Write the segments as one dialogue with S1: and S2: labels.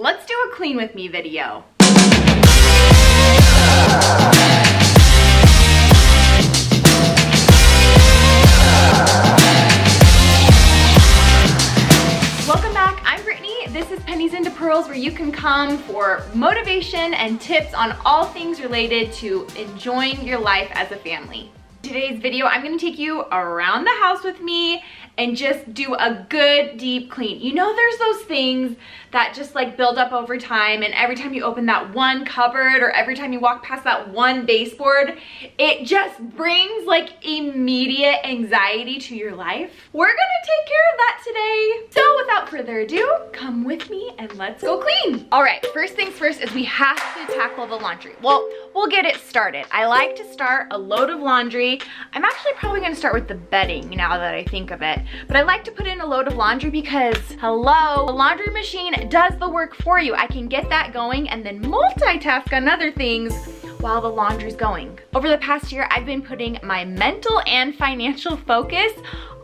S1: Let's do a clean with me video. Welcome back, I'm Brittany. This is Pennies into Pearls where you can come for motivation and tips on all things related to enjoying your life as a family. Today's video, I'm gonna take you around the house with me and just do a good deep clean. You know there's those things that just like build up over time and every time you open that one cupboard or every time you walk past that one baseboard, it just brings like immediate anxiety to your life. We're gonna take care of that today. So without further ado, come with me and let's go clean. All right, first things first is we have to tackle the laundry. Well, we'll get it started. I like to start a load of laundry. I'm actually probably gonna start with the bedding now that I think of it. But I like to put in a load of laundry because, hello, the laundry machine does the work for you. I can get that going and then multitask on other things while the laundry's going. Over the past year, I've been putting my mental and financial focus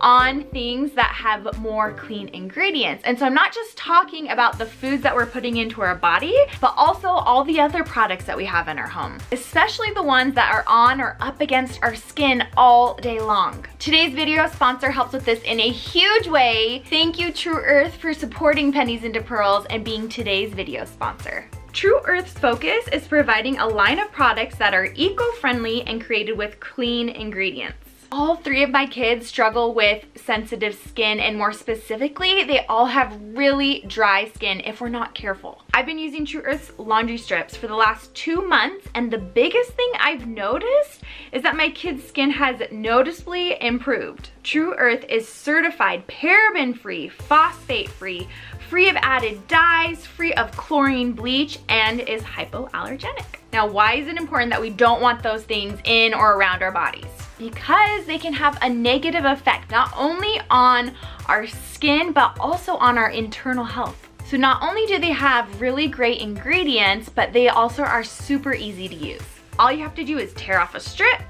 S1: on things that have more clean ingredients. And so I'm not just talking about the foods that we're putting into our body, but also all the other products that we have in our home, especially the ones that are on or up against our skin all day long. Today's video sponsor helps with this in a huge way. Thank you Tru Earth for supporting Pennies into Pearls and being today's video sponsor. Tru Earth's focus is providing a line of products that are eco-friendly and created with clean ingredients. All three of my kids struggle with sensitive skin and more specifically, they all have really dry skin if we're not careful. I've been using Tru Earth's laundry strips for the last two months and the biggest thing I've noticed is that my kids' skin has noticeably improved. Tru Earth is certified paraben-free, phosphate-free, free of added dyes, free of chlorine bleach, and is hypoallergenic. Now, why is it important that we don't want those things in or around our bodies? Because they can have a negative effect, not only on our skin, but also on our internal health. So not only do they have really great ingredients, but they also are super easy to use. All you have to do is tear off a strip,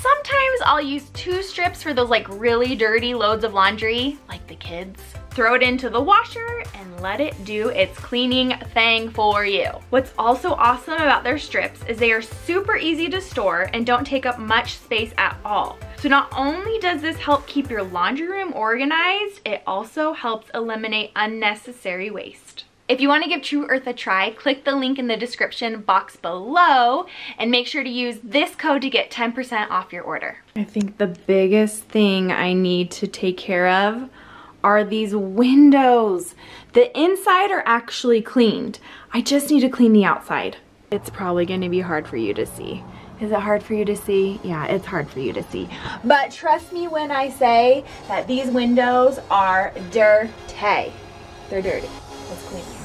S1: Sometimes I'll use two strips for those like really dirty loads of laundry, like the kids. Throw it into the washer and let it do its cleaning thing for you. What's also awesome about their strips is they are super easy to store and don't take up much space at all. So not only does this help keep your laundry room organized, it also helps eliminate unnecessary waste. If you want to give Tru Earth a try, click the link in the description box below and make sure to use this code to get 10% off your order. I think the biggest thing I need to take care of are these windows. The inside are actually cleaned. I just need to clean the outside. It's probably going to be hard for you to see. Is it hard for you to see? Yeah, it's hard for you to see. But trust me when I say that these windows are dirty. They're dirty. Let's clean them.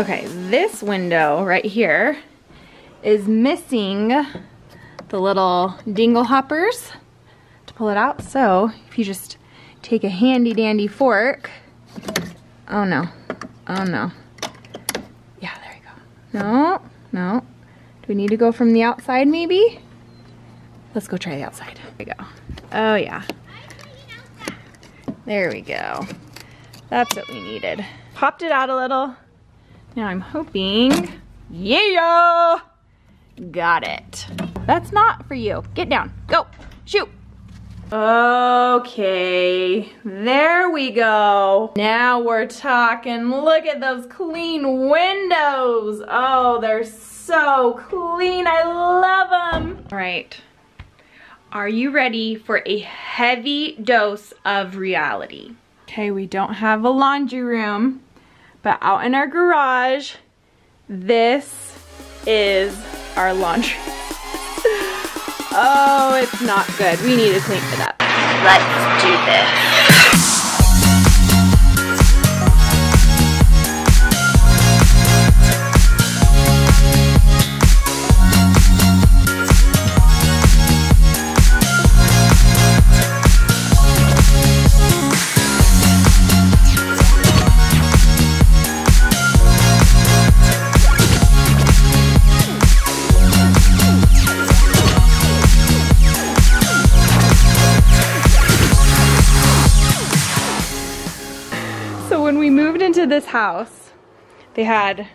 S1: Okay, this window right here is missing the little dingle hoppers to pull it out. So if you just take a handy dandy fork, oh no, oh no. Yeah, there you go. No, no. Do we need to go from the outside maybe? Let's go try the outside. There we go. Oh yeah. There we go. That's what we needed. Popped it out a little. Now I'm hoping, yeah, got it. That's not for you. Get down, go, shoot. Okay, there we go. Now we're talking. Look at those clean windows. Oh, they're so clean. I love them. All right. Are you ready for a heavy dose of reality? Okay, we don't have a laundry room. But out in our garage, this is our laundry. oh, it's not good. We need to clean it up. Let's do this. Into this house, they had,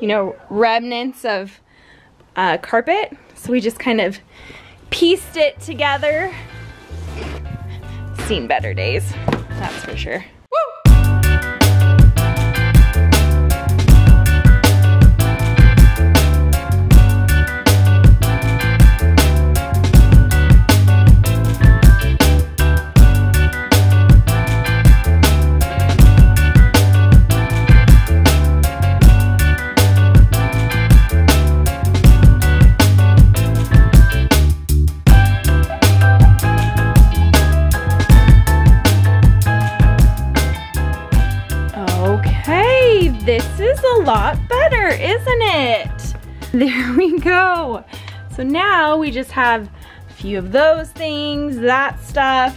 S1: you know, remnants of uh, carpet. So we just kind of pieced it together. Seen better days, that's for sure. Lot better, isn't it? There we go. So now we just have a few of those things, that stuff,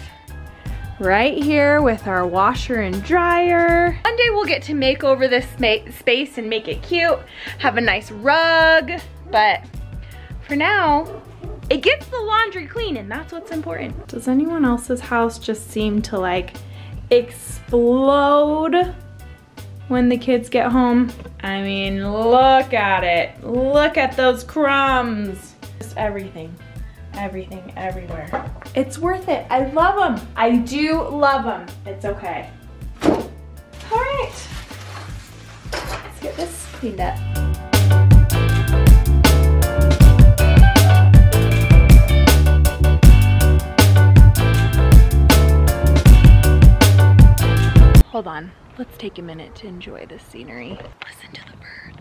S1: right here with our washer and dryer. One day we'll get to make over this space and make it cute, have a nice rug, but for now, it gets the laundry clean and that's what's important. Does anyone else's house just seem to like explode when the kids get home. I mean, look at it. Look at those crumbs. Just everything, everything, everywhere. It's worth it. I love them. I do love them. It's okay. All right, let's get this cleaned up. Hold on. Let's take a minute to enjoy the scenery. Listen to the birds.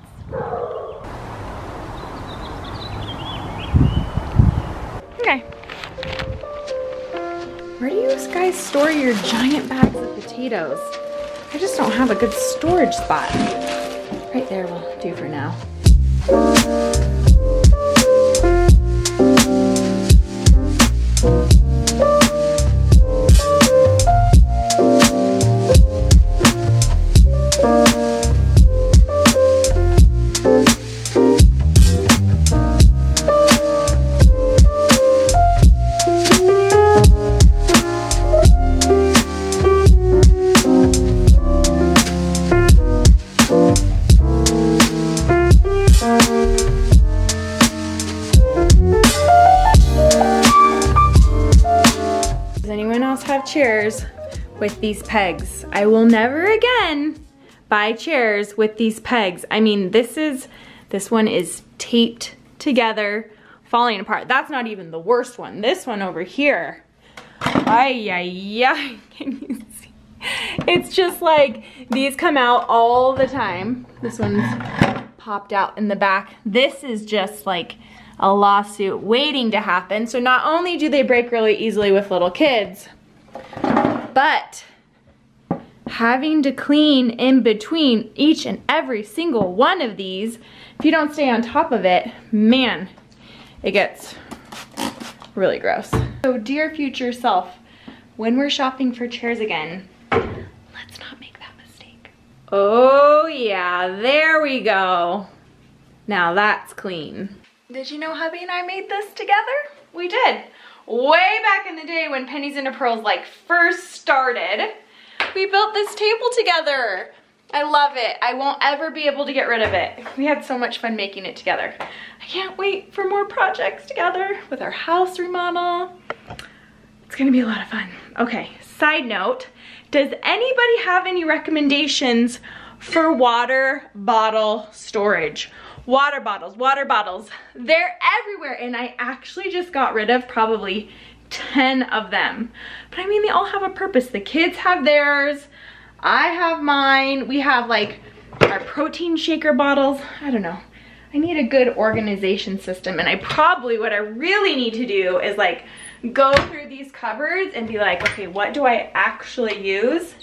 S1: Okay. Where do you guys store your giant bags of potatoes? I just don't have a good storage spot. Right there will do for now. Chairs with these pegs. I will never again buy chairs with these pegs. I mean, this is, this one is taped together, falling apart. That's not even the worst one. This one over here, ay, ay, ay, can you see? It's just like, these come out all the time. This one's popped out in the back. This is just like a lawsuit waiting to happen. So not only do they break really easily with little kids, but having to clean in between each and every single one of these, if you don't stay on top of it, man, it gets really gross. So dear future self, when we're shopping for chairs again, let's not make that mistake. Oh yeah, there we go. Now that's clean. Did you know hubby and I made this together? We did way back in the day when Pennies into Pearls like first started, we built this table together. I love it. I won't ever be able to get rid of it. We had so much fun making it together. I can't wait for more projects together with our house remodel. It's gonna be a lot of fun. Okay, side note, does anybody have any recommendations for water bottle storage? Water bottles, water bottles. They're everywhere and I actually just got rid of probably 10 of them. But I mean, they all have a purpose. The kids have theirs, I have mine. We have like our protein shaker bottles. I don't know. I need a good organization system and I probably, what I really need to do is like go through these cupboards and be like, okay, what do I actually use?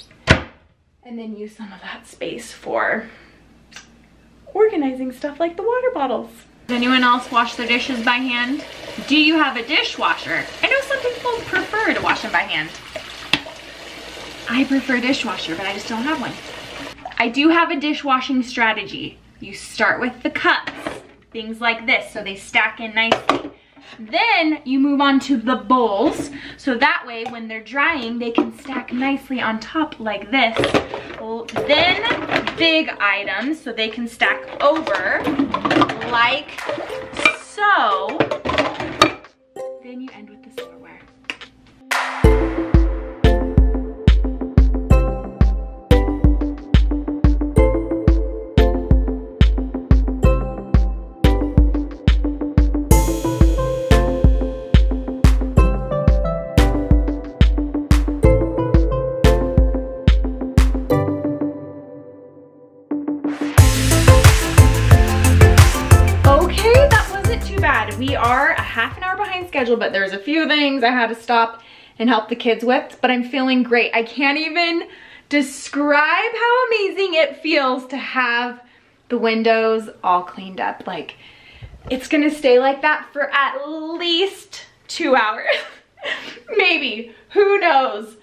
S1: And then use some of that space for organizing stuff like the water bottles. Does anyone else wash their dishes by hand? Do you have a dishwasher? I know some people prefer to wash them by hand. I prefer dishwasher, but I just don't have one. I do have a dishwashing strategy. You start with the cups, things like this, so they stack in nicely. Then you move on to the bowls, so that way when they're drying, they can stack nicely on top like this, then big items so they can stack over like so. Schedule, but there's a few things I had to stop and help the kids with, but I'm feeling great. I can't even describe how amazing it feels to have the windows all cleaned up. Like, it's gonna stay like that for at least two hours. Maybe, who knows?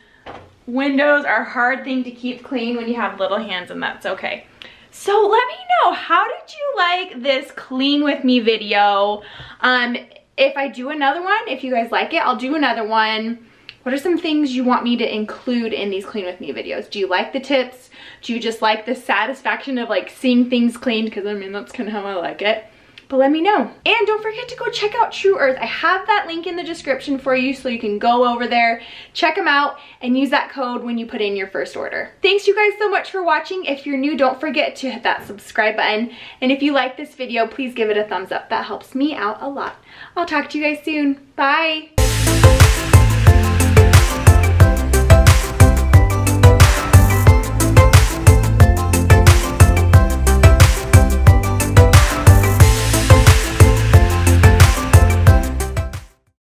S1: Windows are a hard thing to keep clean when you have little hands and that's okay. So let me know, how did you like this clean with me video? Um, if I do another one, if you guys like it, I'll do another one. What are some things you want me to include in these clean with me videos? Do you like the tips? Do you just like the satisfaction of like seeing things cleaned? Because I mean, that's kind of how I like it but let me know. And don't forget to go check out Tru Earth. I have that link in the description for you so you can go over there, check them out, and use that code when you put in your first order. Thanks you guys so much for watching. If you're new, don't forget to hit that subscribe button. And if you like this video, please give it a thumbs up. That helps me out a lot. I'll talk to you guys soon. Bye.